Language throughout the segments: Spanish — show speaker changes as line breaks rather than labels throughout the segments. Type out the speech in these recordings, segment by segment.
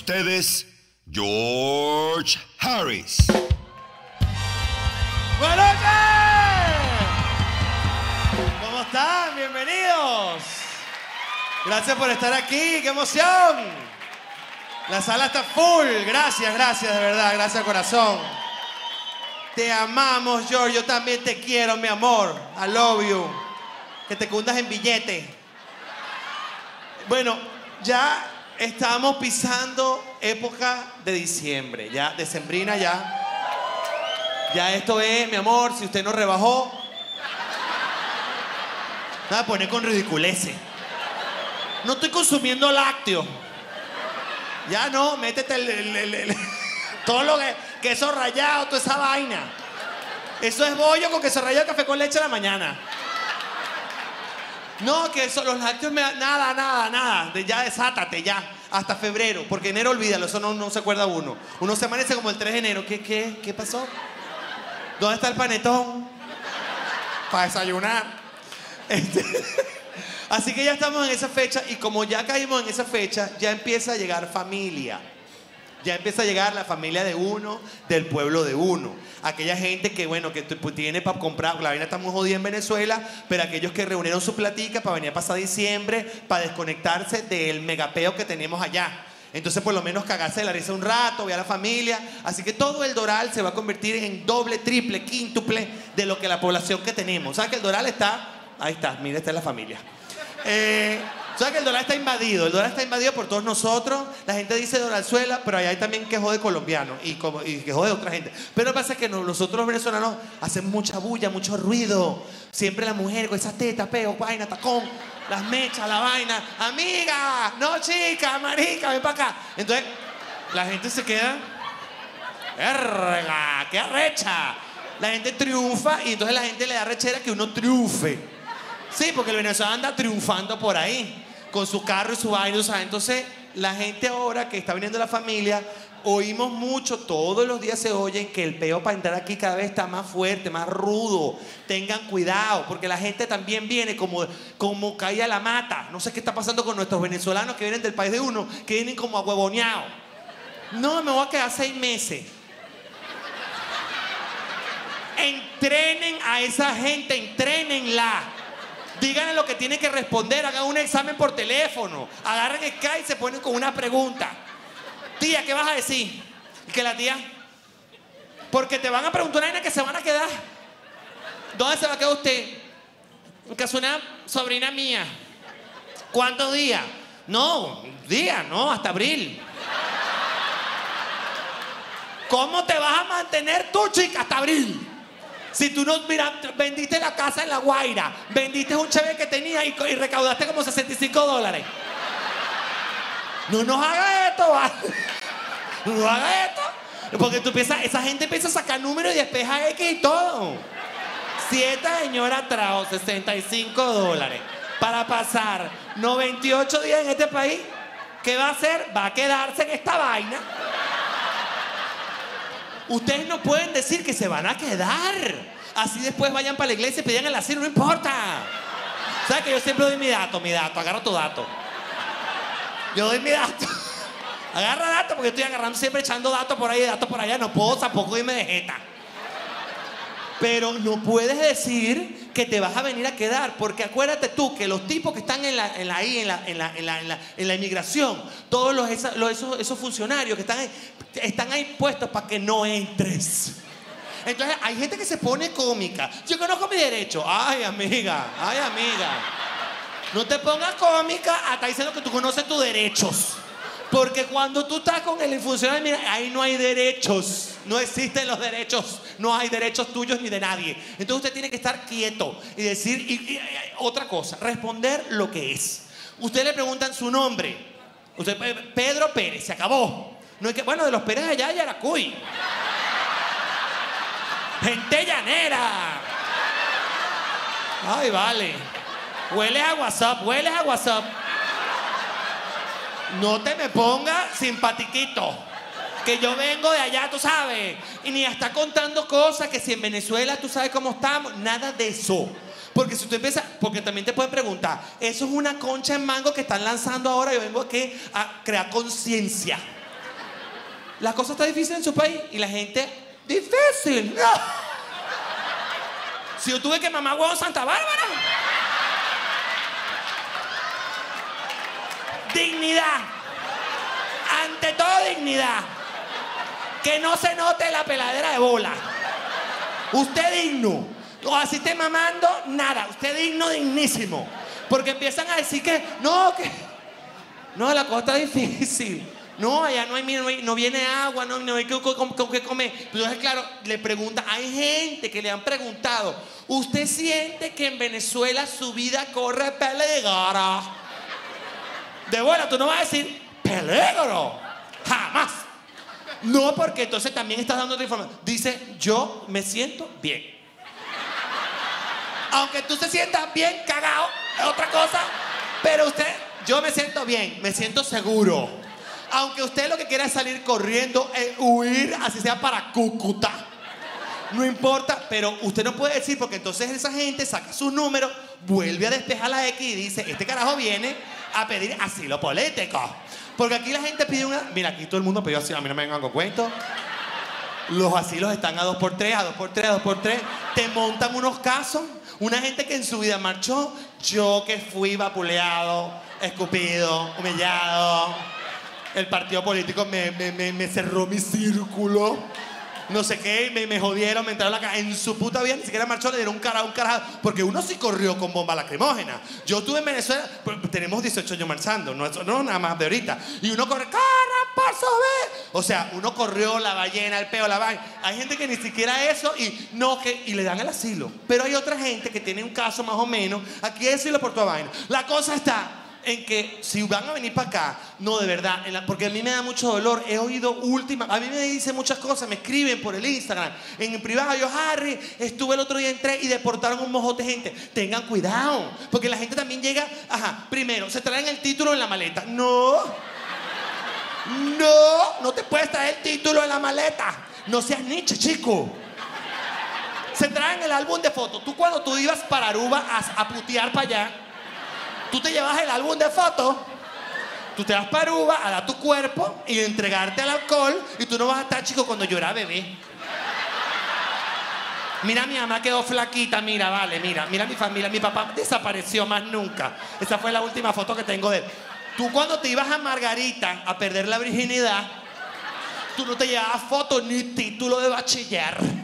Ustedes, George Harris.
¡Buenas noches! ¿Cómo están? Bienvenidos. Gracias por estar aquí, qué emoción. La sala está full. Gracias, gracias, de verdad, gracias corazón. Te amamos, George. Yo también te quiero, mi amor. I love you. Que te cundas en billete. Bueno, ya estamos pisando época de diciembre, ya, decembrina ya. Ya esto es, mi amor, si usted no rebajó, nada, poner con ridiculeces. No estoy consumiendo lácteos. Ya no, métete el, todo lo que, queso rallado, toda esa vaina. Eso es bollo con queso rallado, café con leche a la mañana. No, que eso, los lácteos, me, nada, nada, nada. De- ya desátate, ya. Hasta febrero, porque enero olvídalo, eso no, no se acuerda uno. Uno se amanece como el 3 de enero. ¿Qué, qué, qué pasó? ¿Dónde está el panetón? Para desayunar. Este, Así que ya estamos en esa fecha y como ya caímos en esa fecha, ya empieza a llegar familia. Ya empieza a llegar la familia de uno, del pueblo de uno. Aquella gente que, bueno, que pues, tiene para comprar, la vaina está muy jodida en Venezuela, pero aquellos que reunieron su platica para venir a pasar diciembre, para desconectarse del megapeo que tenemos allá. Entonces, por lo menos cagarse de la risa un rato, ver a la familia. Así que todo el Doral se va a convertir en doble, triple, quíntuple de lo que la población que tenemos. ¿Sabes que el Doral está? Ahí está, mira, esta es la familia. Eh, ¿Sabes que el dólar está invadido? El dólar está invadido por todos nosotros. La gente dice Doralzuela, pero allá hay también que jode colombianos y, como- y que jode otra gente. Pero pasa que no- nosotros los venezolanos hacemos mucha bulla, mucho ruido. Siempre la mujer con esas tetas, peo, vaina, tacón, las mechas, la vaina. Amiga, no chica, marica, ven para acá. Entonces, la gente se queda. ¡Erga! ¡Qué arrecha! La gente triunfa y entonces la gente le da rechera que uno triunfe. Sí, porque el venezolano anda triunfando por ahí, con su carro y su vaina. o Entonces, la gente ahora que está viniendo la familia, oímos mucho, todos los días se oyen que el peo para entrar aquí cada vez está más fuerte, más rudo. Tengan cuidado, porque la gente también viene como, como caía la mata. No sé qué está pasando con nuestros venezolanos que vienen del país de uno, que vienen como ahuevoneados. No, me voy a quedar seis meses. Entrenen a esa gente, entrenenla. Díganle lo que tiene que responder, hagan un examen por teléfono, agarren Skype y se ponen con una pregunta. Tía, ¿qué vas a decir? Que la tía, porque te van a preguntar una que se van a quedar. ¿Dónde se va a quedar usted? En casa una sobrina mía. ¿Cuántos días? No, días, no, hasta abril. ¿Cómo te vas a mantener tú, chica, hasta abril? Si tú no, mira, vendiste la casa en La Guaira, vendiste un cheve que tenía y, recaudaste como 65 dólares. No nos haga esto, ¿vale? No nos haga esto. Porque tú piensas, esa gente empieza a sacar números y despeja X y todo. Si esta señora trajo 65 dólares para pasar 98 días en este país, ¿qué va a hacer? Va a quedarse en esta vaina. Ustedes no pueden decir que se van a quedar. Así después vayan para la iglesia y pidan el asilo, no importa. ¿Sabes que yo siempre doy mi dato, mi dato? Agarra tu dato. Yo doy mi dato. Agarra dato porque estoy agarrando siempre echando datos por ahí, datos por allá. No puedo tampoco irme de jeta. Pero no puedes decir que te vas a venir a quedar, porque acuérdate tú que los tipos que están en la, en la, en inmigración, todos los- esos, esos funcionarios que están ahí, están ahí puestos para que no entres. Entonces hay gente que se pone cómica. Yo conozco mi derecho. Ay, amiga, ay, amiga. No te pongas cómica hasta diciendo que tú conoces tus derechos. Porque cuando tú estás con el funcionario, mira, ahí no hay derechos. No existen los derechos. No hay derechos tuyos ni de nadie. Entonces usted tiene que estar quieto y decir y- otra cosa, responder lo que es. Usted le preguntan su nombre. Usted, Pe- Pedro Pérez, se acabó. No es que, bueno, de los Pérez allá de Yaracuy. Gente llanera. Ay, vale. Hueles a WhatsApp, hueles a WhatsApp. No te me pongas simpatiquito. Que yo vengo de allá, tú sabes. Y ni está contando cosas que si en Venezuela tú sabes cómo estamos. Nada de eso. Porque si usted empieza, porque también te pueden preguntar, eso es una concha en mango que están lanzando ahora, yo vengo aquí a crear conciencia. La cosa está difícil en su país y la gente, difícil. No. Si yo tuve que mamar huevo Santa Bárbara. Dignidad. Ante todo dignidad. Que no se note la peladera de bola. Usted digno. O así esté mamando, nada. Usted digno, dignísimo. Porque empiezan a decir que, no, que. No, la cosa está difícil. No, allá no hay, no, no viene agua, no, no hay que, con, qué comer. Entonces, claro, le preguntan, hay gente que le han preguntado, ¿usted siente que en Venezuela su vida corre peligro? De buena, tú no vas a decir, peligro. Jamás. No, porque entonces también estás dando otra información. Dice, yo me siento bien. Aunque tú te sientas bien cagado, es otra cosa. Pero usted, yo me siento bien, me siento seguro. Aunque usted lo que quiera es salir corriendo, es huir, así sea para Cúcuta. No importa, pero usted no puede decir, porque entonces esa gente saca sus números, vuelve a despejar la X y dice, este carajo viene a pedir asilo político. Porque aquí la gente pide una... Mira, aquí todo el mundo pidió asilo, a mí no me vengan con cuentos. Los asilos están a 2x3, a 2x3, a 2x3. Te montan unos casos. Una gente que en su vida marchó. Yo que fui vapuleado, escupido, humillado. El partido político me, me- me- me cerró mi círculo. No sé qué, me, me jodieron, me entraron la cara. En su puta vida ni siquiera marchó, le dieron un cara un carajo. Porque uno sí corrió con bomba lacrimógena. Yo estuve en Venezuela, pues, tenemos 18 años marchando, no, no nada más de ahorita. Y uno corre, ¡cara, por subir! O sea, uno corrió la ballena, el peo, la vaina. Hay gente que ni siquiera eso y no, que, y le dan el asilo. Pero hay otra gente que tiene un caso más o menos, aquí hay asilo por toda vaina. La cosa está en que si van a venir para acá, no de verdad, en la- porque a mí me da mucho dolor. He oído última, a mí me dicen muchas cosas, me escriben por el Instagram, en privado. Yo, Harry, estuve el otro día, entré y deportaron un mojote de gente. Tengan cuidado, porque la gente también llega, ajá, primero, se traen el título en la maleta. No, no, no te puedes traer el título en la maleta. No seas niche, chico. Se traen el álbum de fotos. Tú cuando tú ibas para Aruba a, a putear para allá, tú te llevas el álbum de fotos, tú te vas para Aruba a dar tu cuerpo y entregarte al alcohol y tú no vas a estar chico cuando yo era bebé. Mira, mi mamá quedó flaquita, mira, vale, mira, mira mi familia, mi papá desapareció más nunca. Esa fue la última foto que tengo de él. Tú cuando te ibas a Margarita a perder la virginidad, tú no te llevabas fotos ni título de bachiller.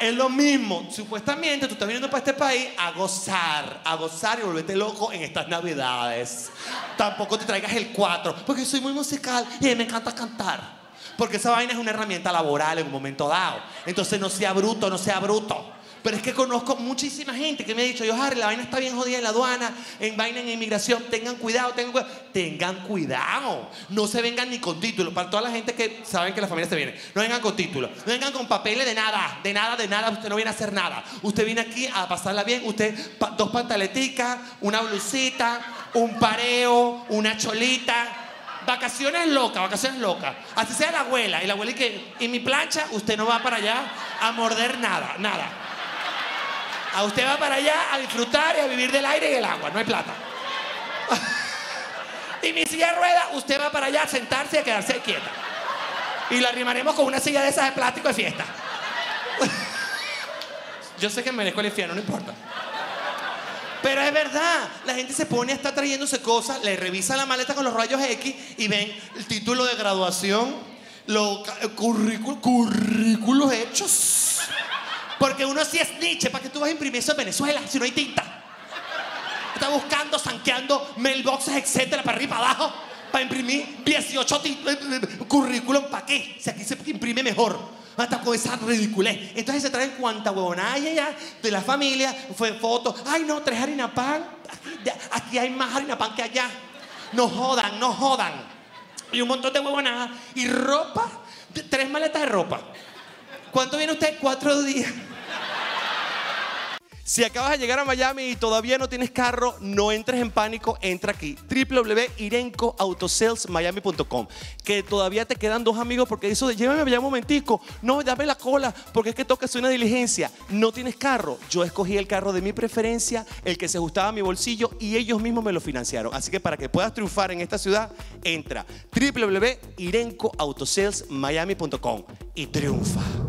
Es lo mismo. Supuestamente tú estás viniendo para este país a gozar, a gozar y volverte loco en estas navidades. Tampoco te traigas el 4, porque soy muy musical y me encanta cantar. Porque esa vaina es una herramienta laboral en un momento dado. Entonces no sea bruto, no sea bruto. Pero es que conozco muchísima gente que me ha dicho, yo, Harry, la vaina está bien jodida en la aduana, en vaina en inmigración, tengan cuidado, tengan cuidado. Tengan cuidado. No se vengan ni con título. Para toda la gente que saben que la familia se viene, no vengan con título. No vengan con papeles de nada, de nada, de nada. Usted no viene a hacer nada. Usted viene aquí a pasarla bien. Usted, dos pantaleticas, una blusita, un pareo, una cholita. Vacaciones locas, vacaciones locas. Así sea la abuela. Y la abuela y que, y mi plancha, usted no va para allá a morder nada, nada. A usted va para allá a disfrutar y a vivir del aire y el agua, no hay plata. y mi silla de ruedas, usted va para allá a sentarse y a quedarse quieta. Y la arrimaremos con una silla de esas de plástico de fiesta. Yo sé que merezco el infierno, no importa. Pero es verdad, la gente se pone a estar trayéndose cosas, le revisa la maleta con los rayos X y ven el título de graduación, los currícul- currículos hechos. Porque uno sí es niche, ¿para qué tú vas a imprimir eso en Venezuela si no hay tinta? Está buscando, sanqueando mailboxes, etcétera, para arriba y para abajo, para imprimir 18 ti- currículum, ¿para qué? Si aquí se imprime mejor. Hasta con esa ridiculez. Entonces se traen cuanta huevonada allá de la familia, fue fotos. Ay, no, tres harina pan. Aquí, ya- hay más harina pan que allá. No jodan, no jodan. Y un montón de huevonadas. Y ropa, tres maletas de ropa. ¿Cuánto viene usted? Cuatro días. Si acabas de llegar a Miami y todavía no tienes carro, no entres en pánico, entra aquí, www.irencoautosalesmiami.com, que todavía te quedan dos amigos porque eso de llévame allá un momentico, no, dame la cola, porque es que toca hacer una diligencia, no tienes carro, yo escogí el carro de mi preferencia, el que se ajustaba a mi bolsillo y ellos mismos me lo financiaron, así que para que puedas triunfar en esta ciudad, entra. www.irencoautosalesmiami.com y triunfa.